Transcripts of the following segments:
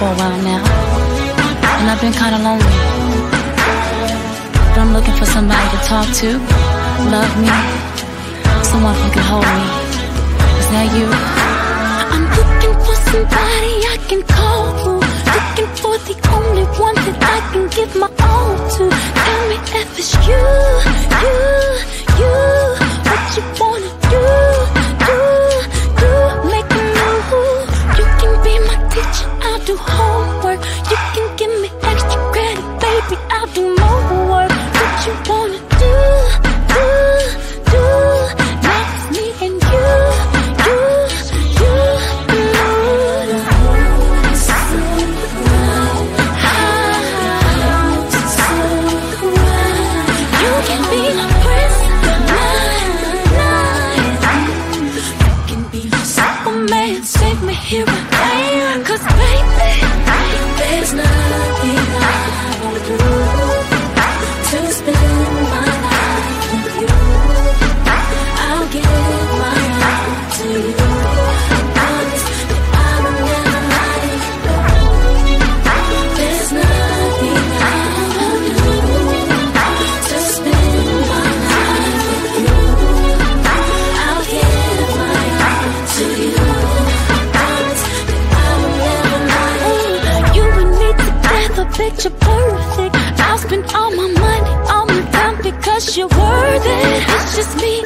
for a while now, and I've been kinda lonely. But I'm looking for somebody to talk to, love me, someone who can hold me. Is that you? I'm looking for somebody I can call to, looking for the only one that I can give my all to. Tell me if it's you, you, you, what you want. just me.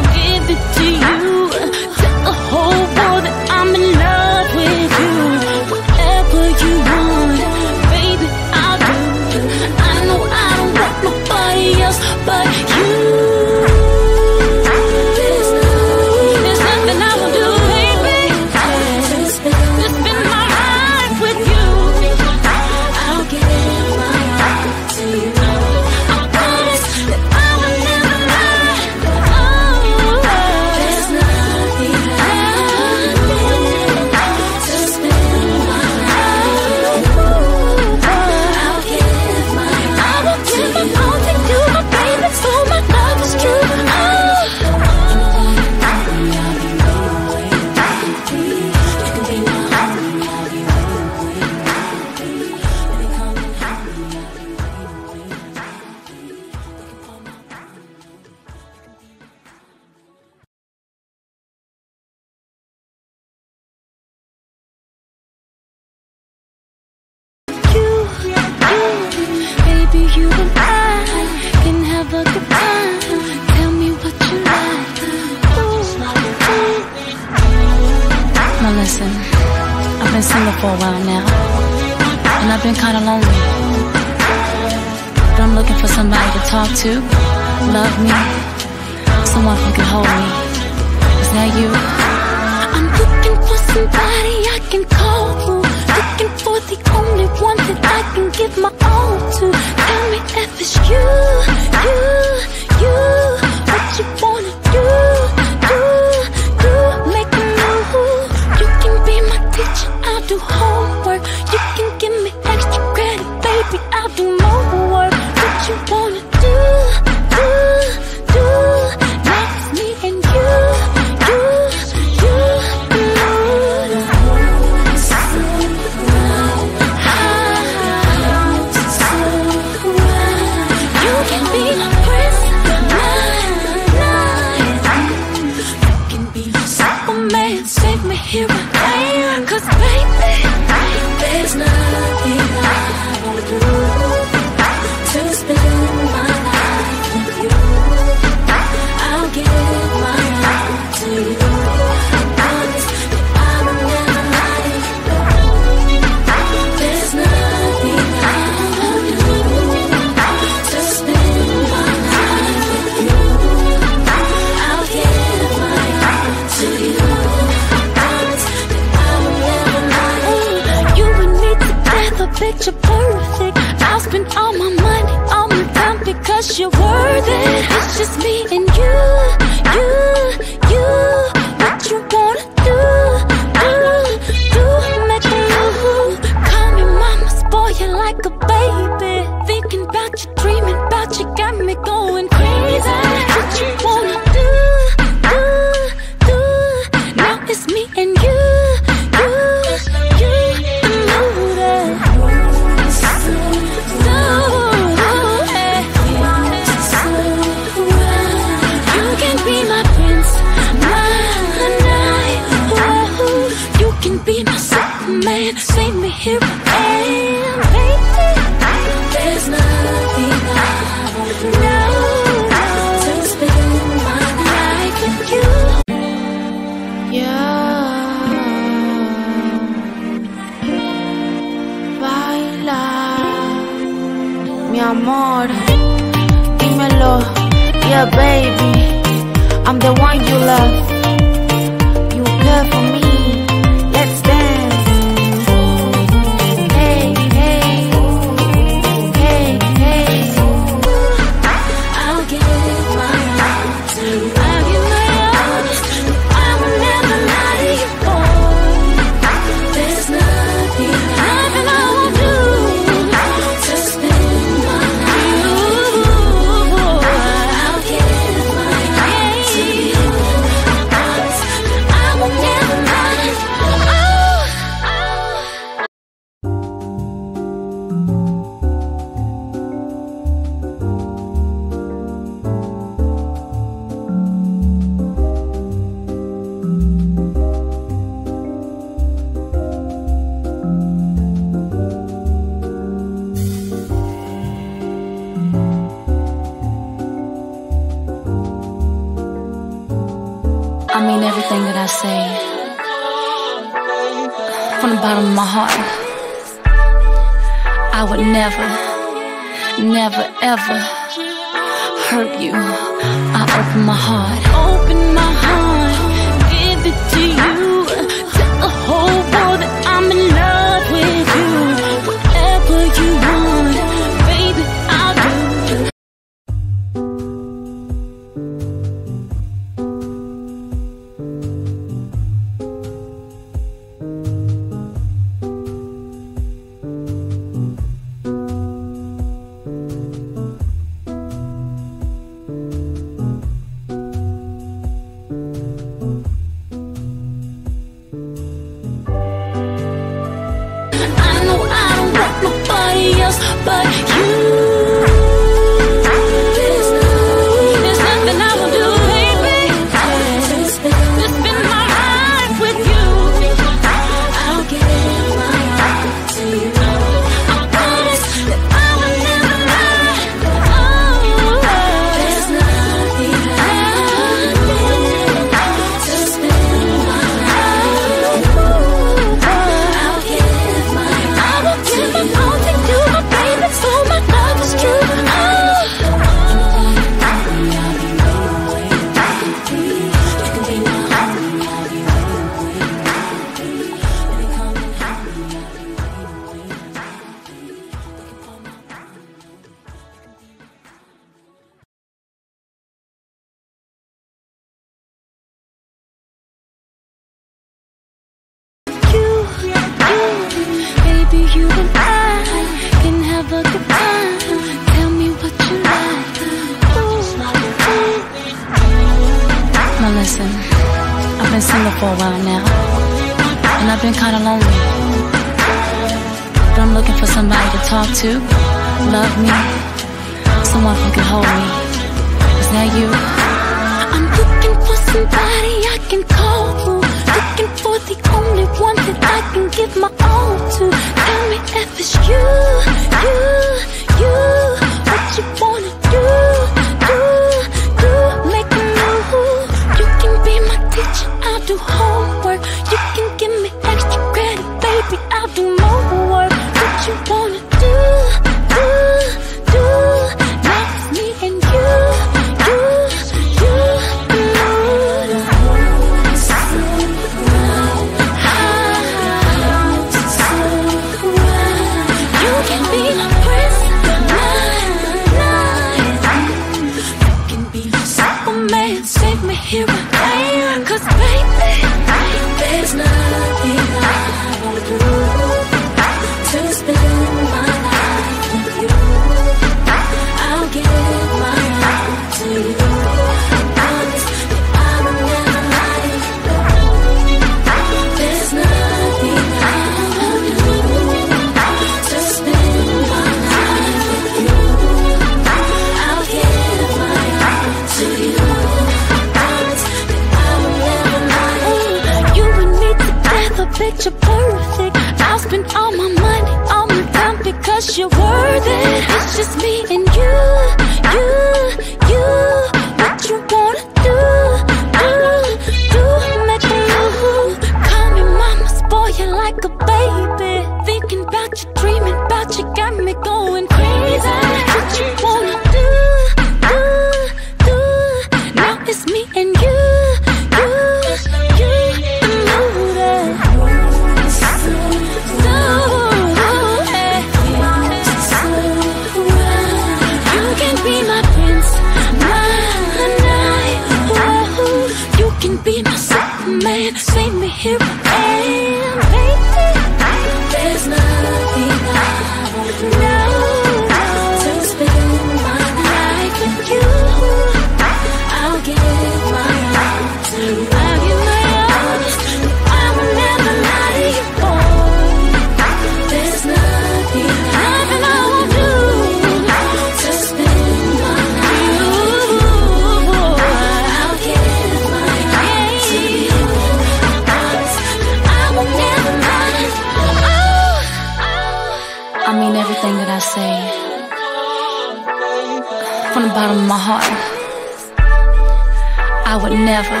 never,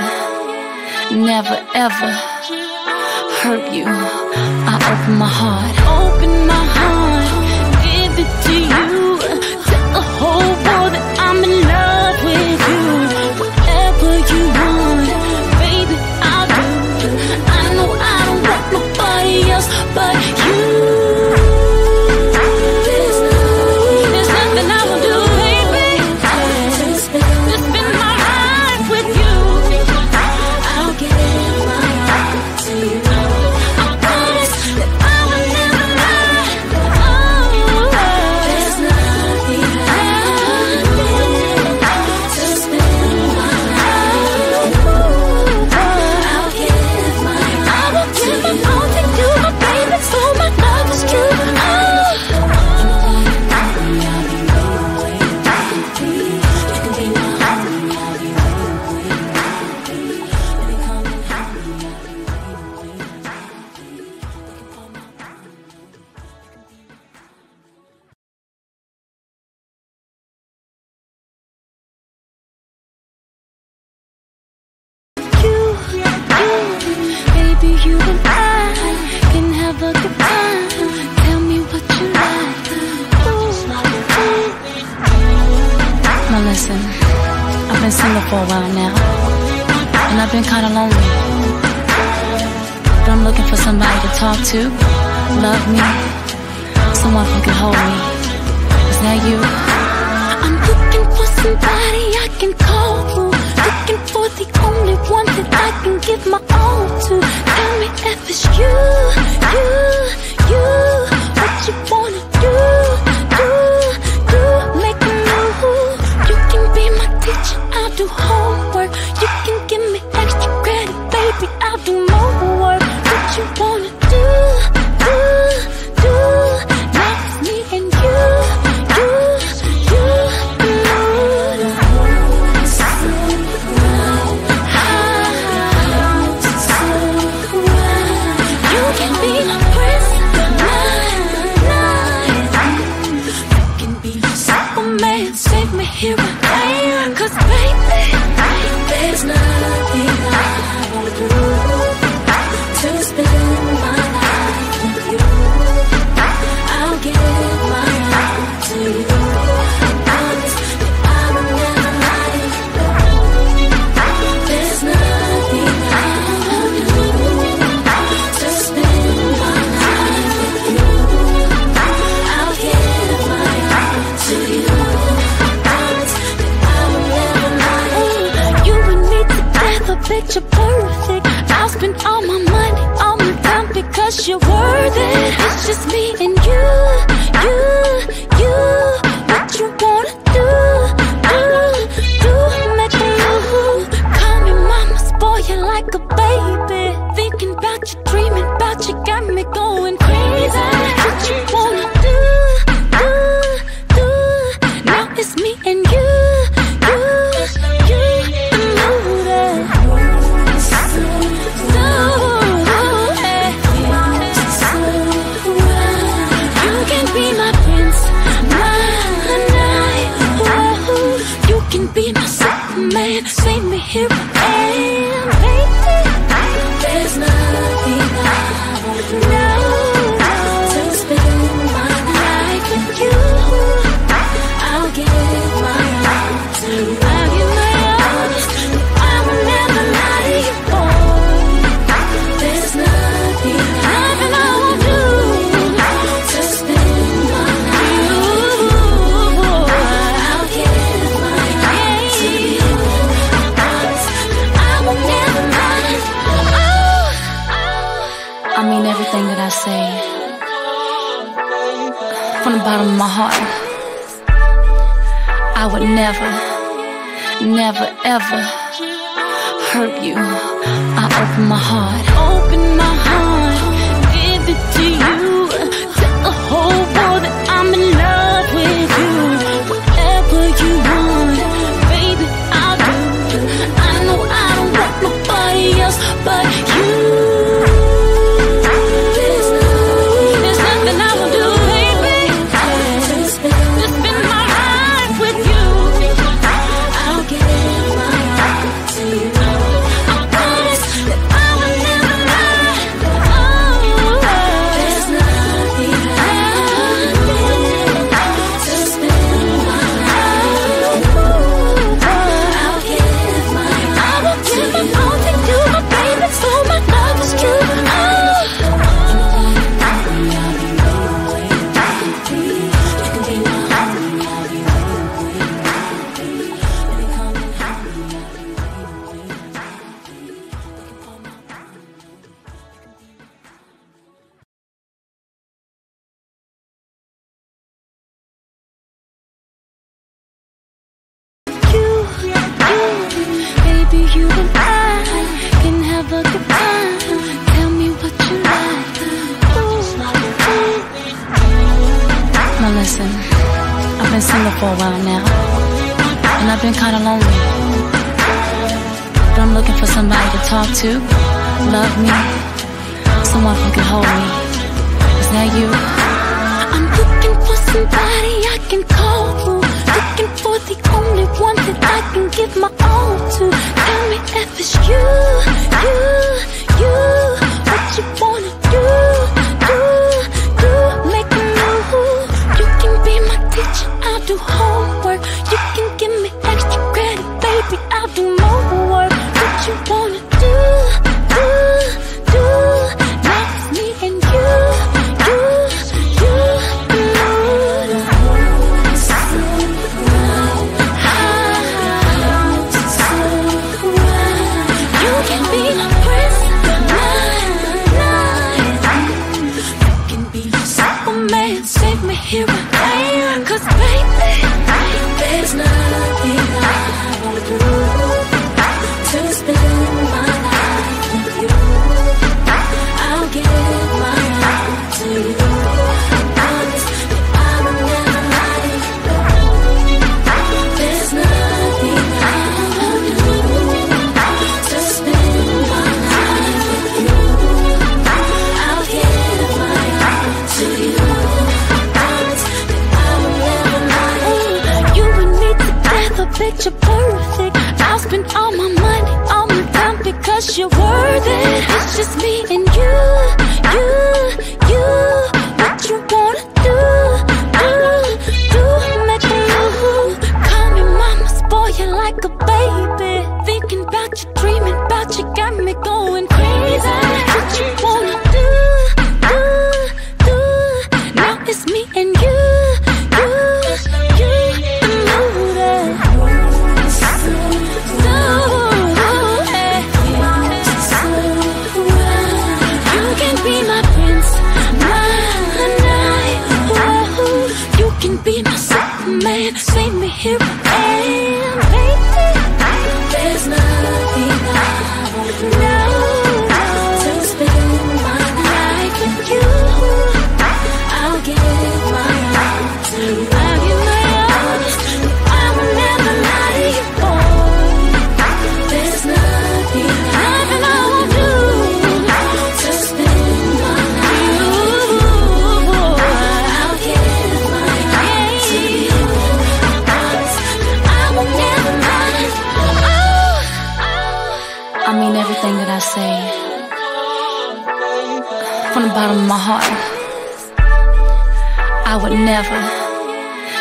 never ever hurt you. I open my heart. Open And I've been kinda lonely. But I'm looking for somebody to talk to, love me, someone who can hold me. Is that you? I'm looking for somebody I can call to. Looking for the only one that I can give my all to. Tell me if it's you, you, you, what you want. Just me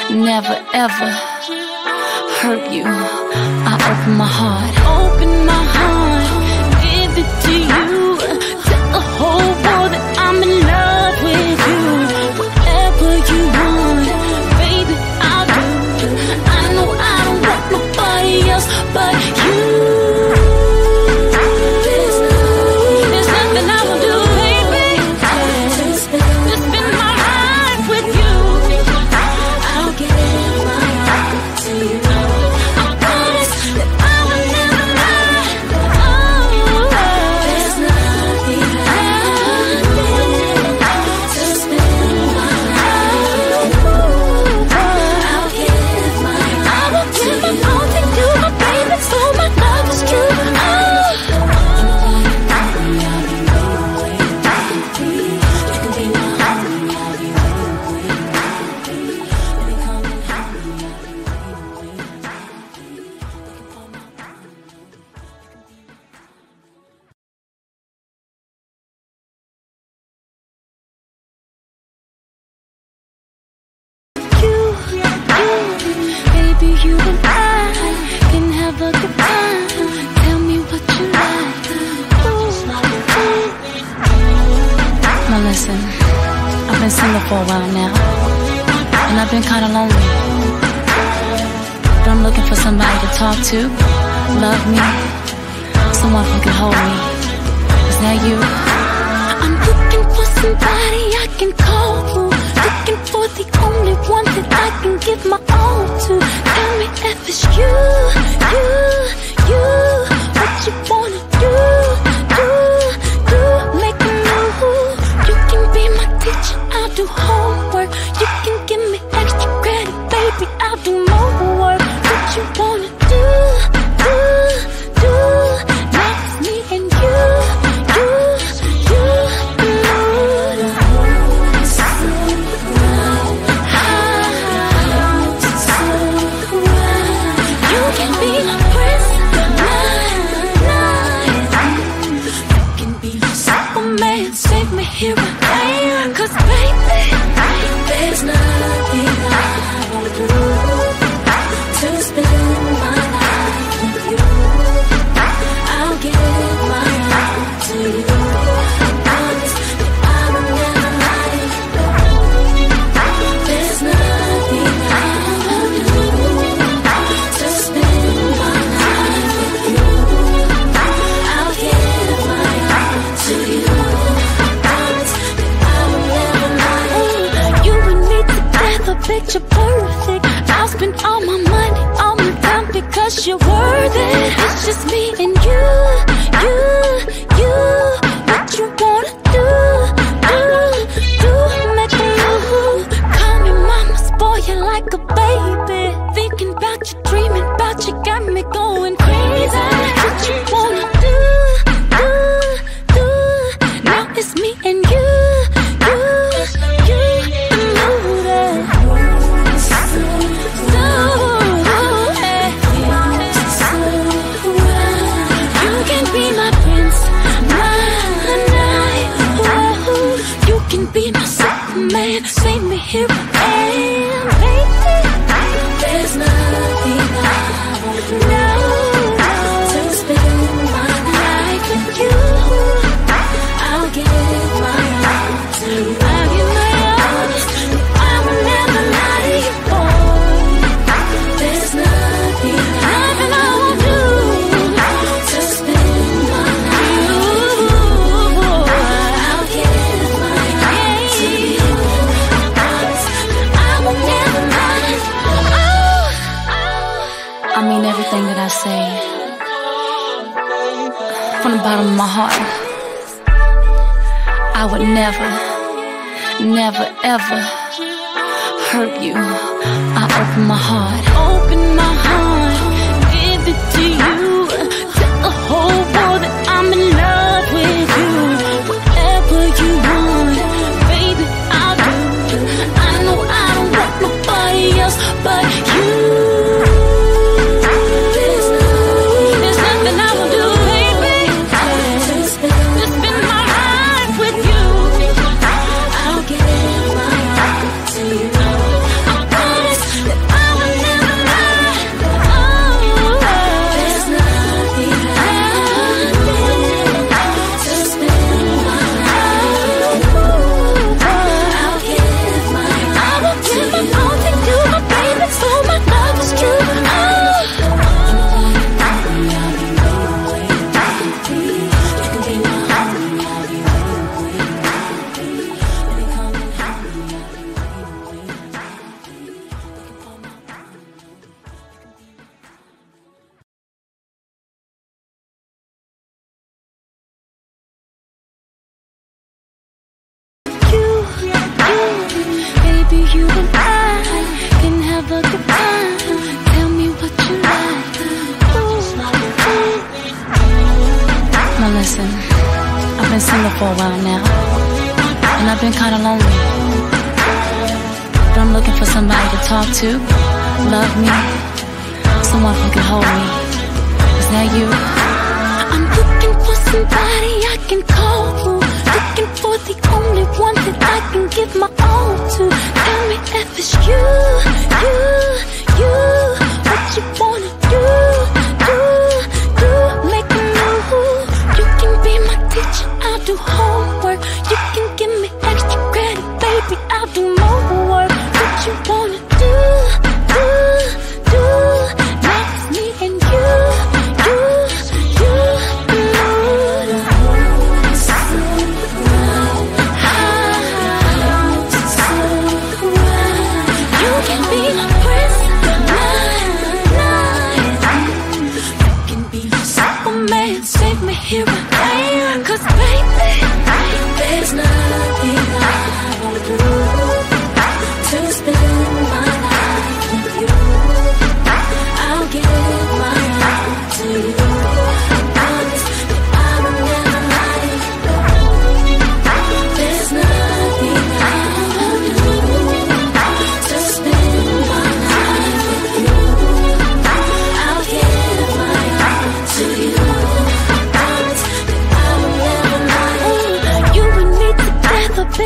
never ever hurt you. I open my heart. Open my heart. ain't no Superman. Save me here again, baby. There's nothing I. bottom of my heart, I would never, never, ever hurt you. I open my heart. Open my heart, give it to you. for a while now, and I've been kinda lonely. But I'm looking for somebody to talk to, love me, someone who can hold me. Is that you? I'm looking for somebody I can call to, looking for the only one that I can give my all to. Tell me if it's you, you, you, what you wanna do.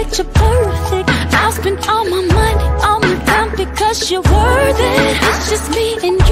picture perfect I spend all my money, all my time because you're worth it. It's just me and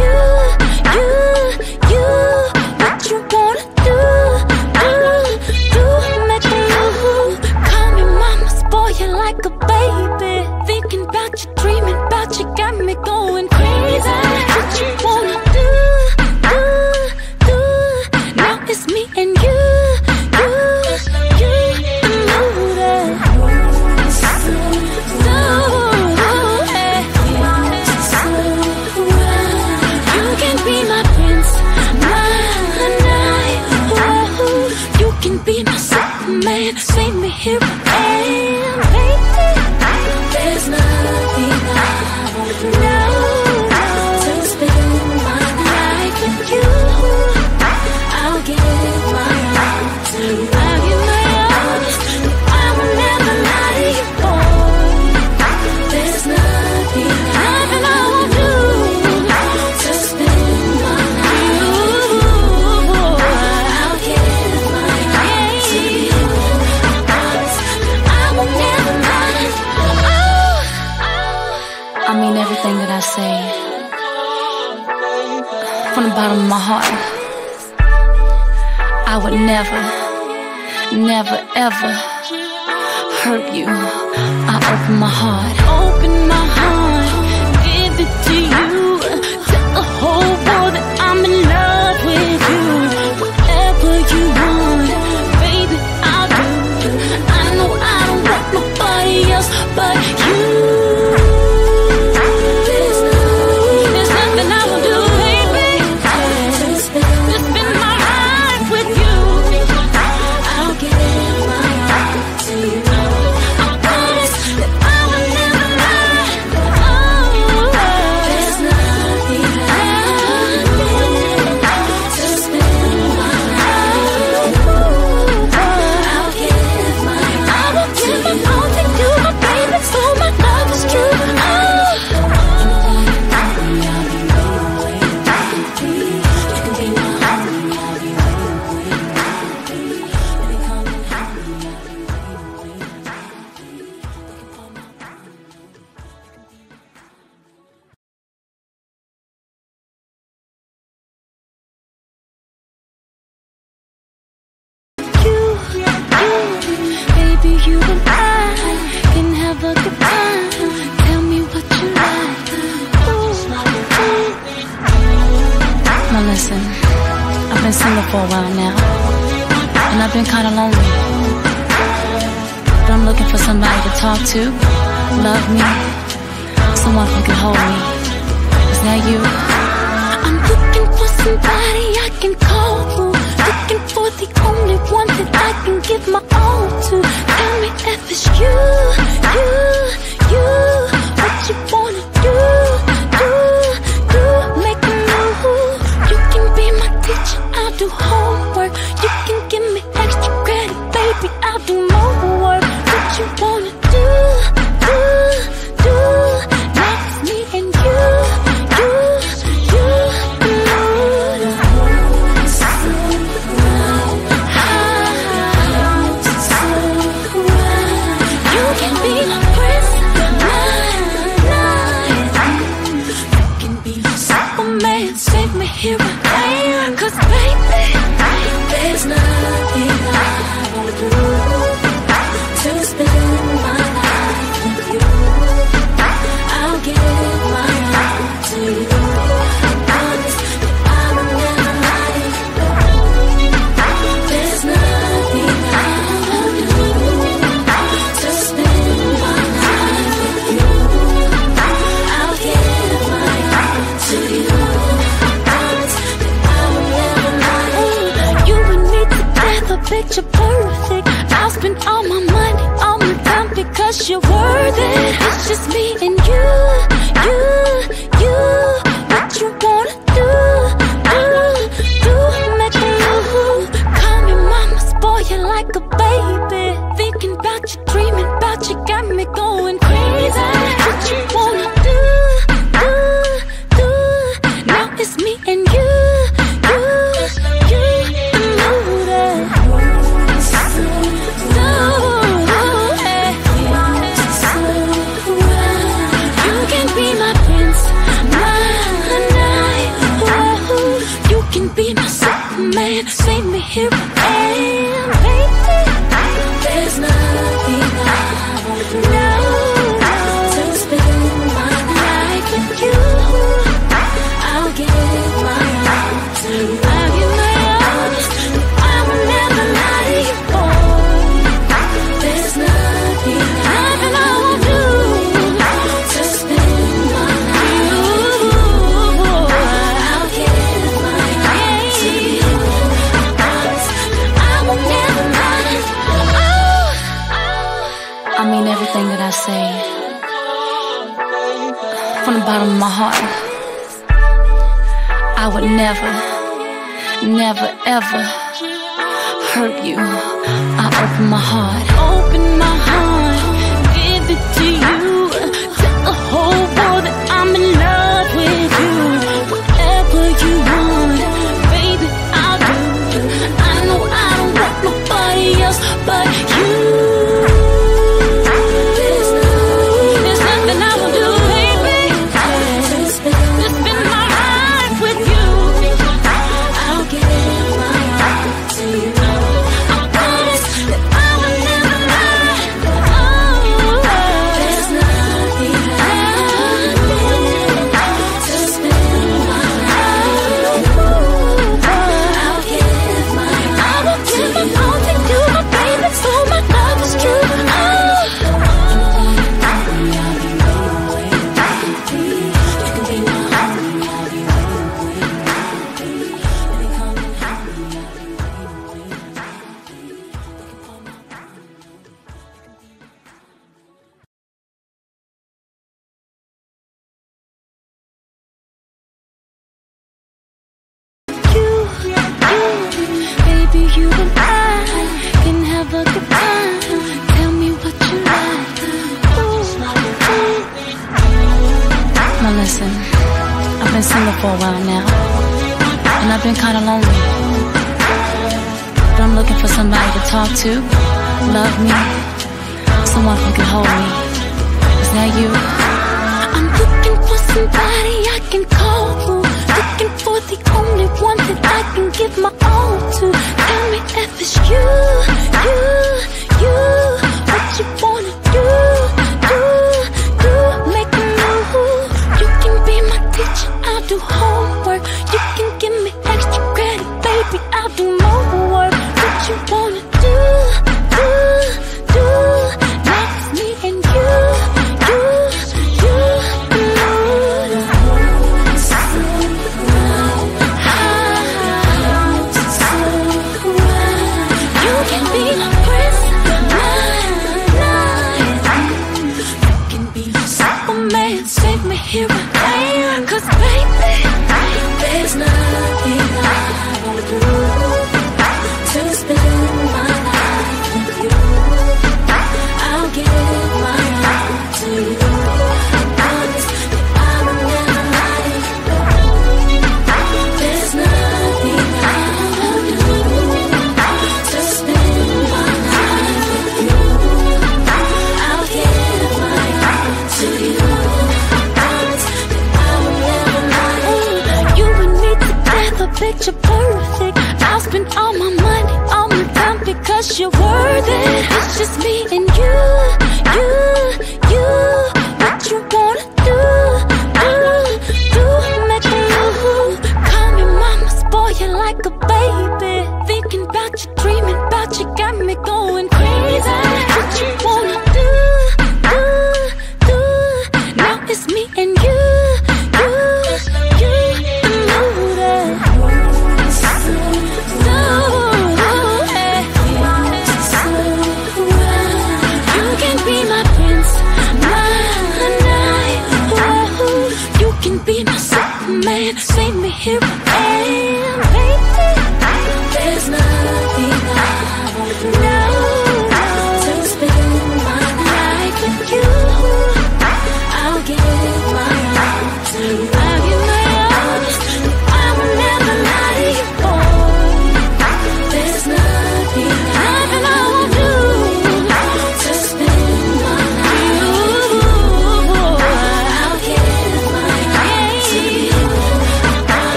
ever hurt you, I open my heart. And I've been kinda lonely. But I'm looking for somebody to talk to Love me Someone who can hold me. Is that you? I'm looking for somebody I can call to. Looking for the only one that I can give my all to. Tell me if it's you, you, you. What you want?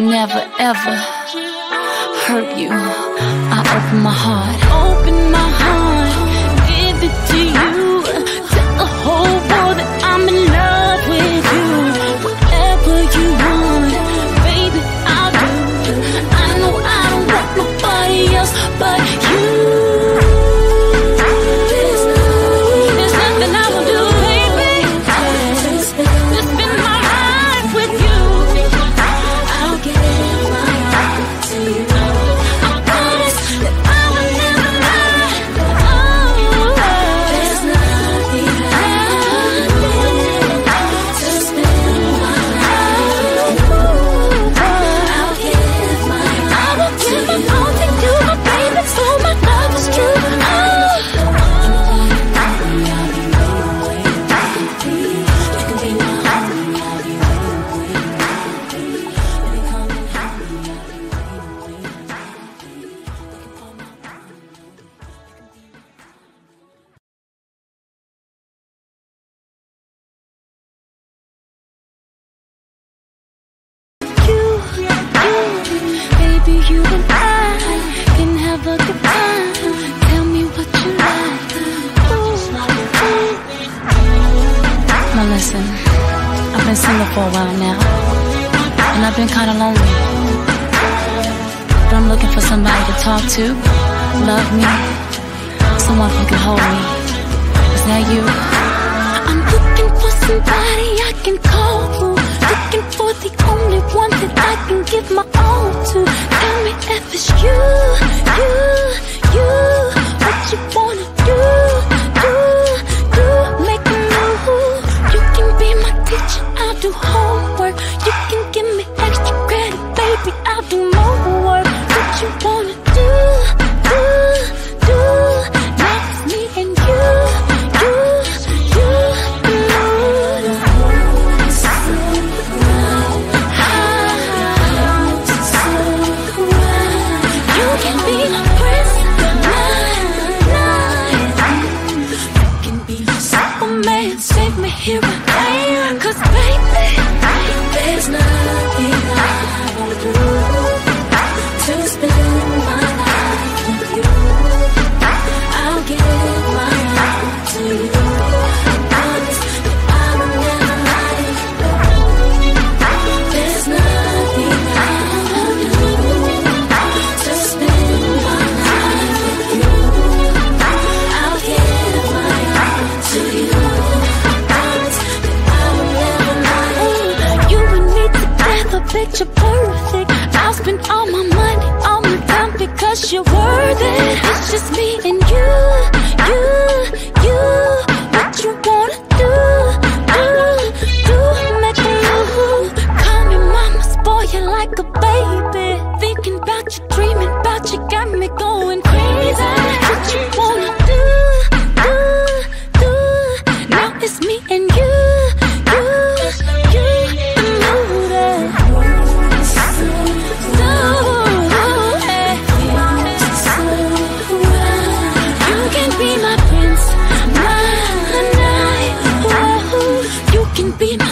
never ever hurt you. I open my heart, open my heart, give it to you.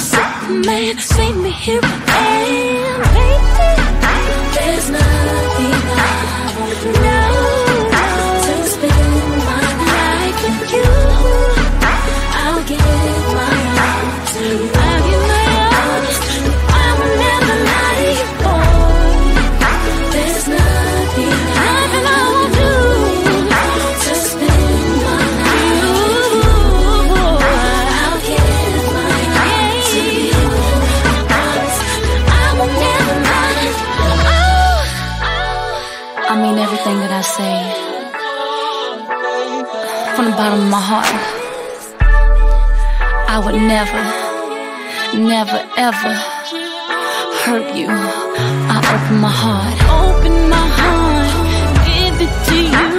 Superman, save me here baby. There's nothing I won't do. bottom of my heart, I would never, never, ever hurt you. I open my heart. Open my heart, give it to you.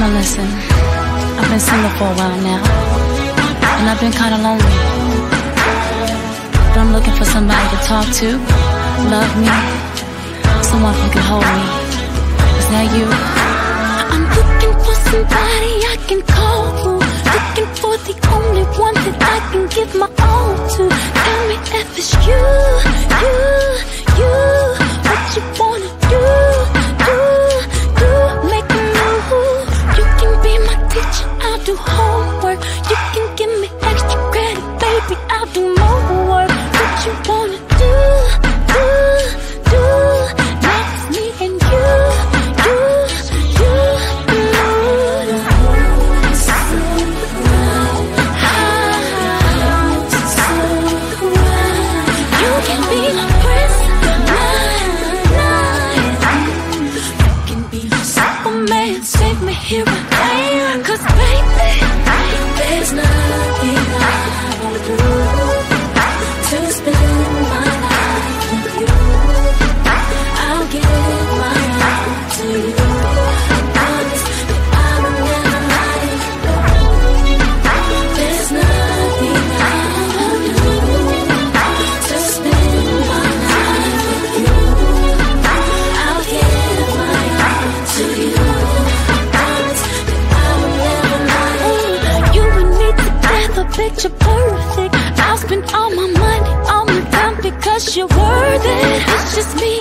Now listen, I've been single for a while now, and I've been kinda lonely. But I'm looking for somebody to talk to, love me, someone who can hold me. Is that you? I'm looking for somebody I can call looking for the only one that I can give my all to. Tell me if it's you, you, you, what you want. you're worth it. It's just me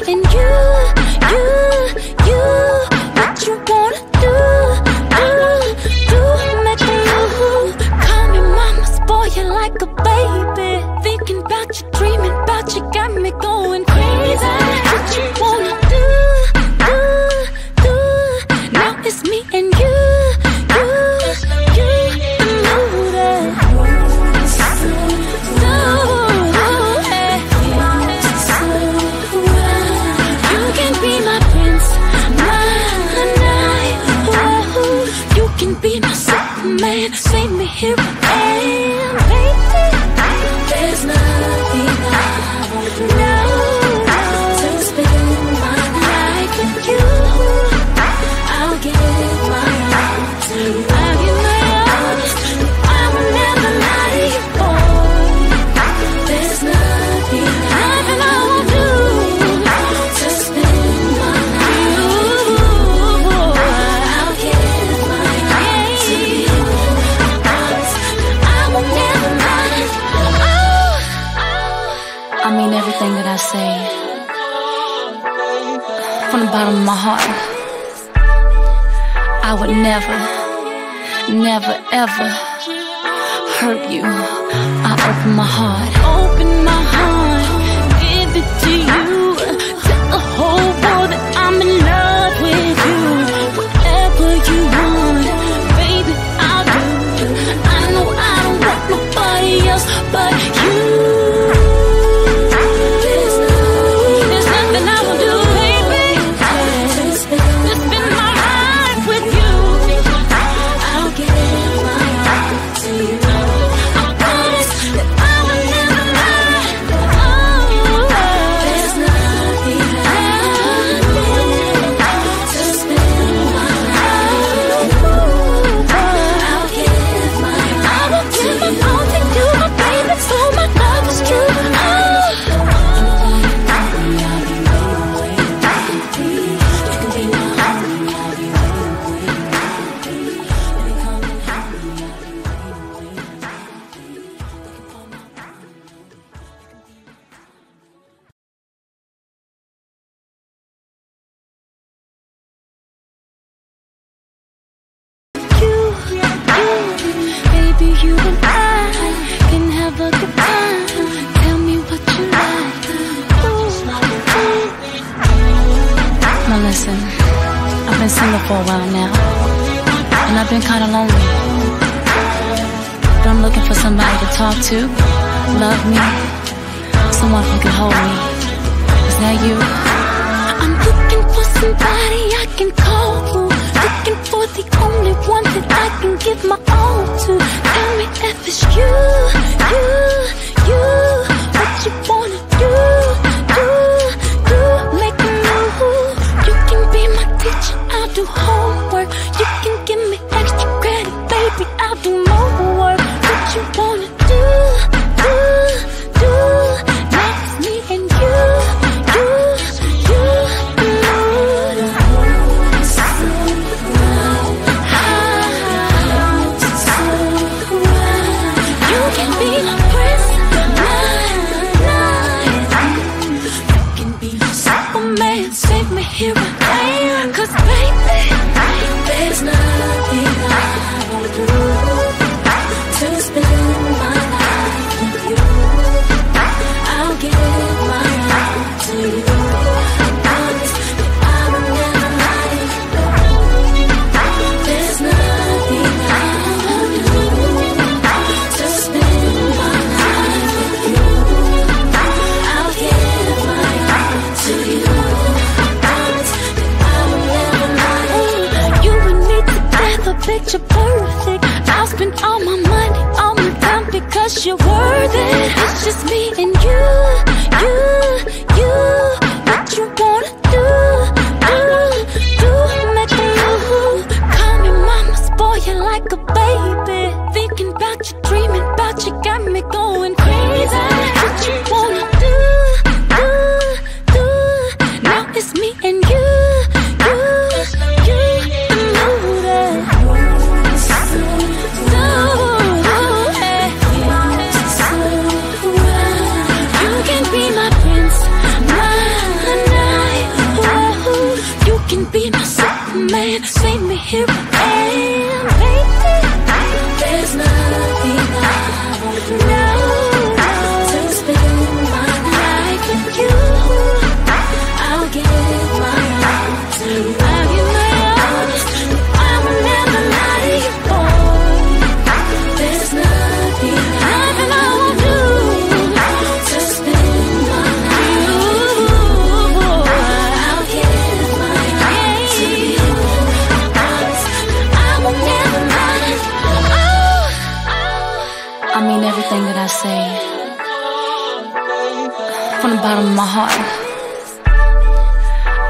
my heart.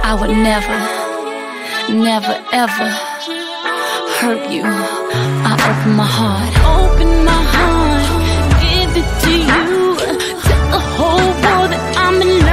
I would never, never, ever hurt you. I open my heart. Open my heart, give it to you. Tell the whole world that I'm in love.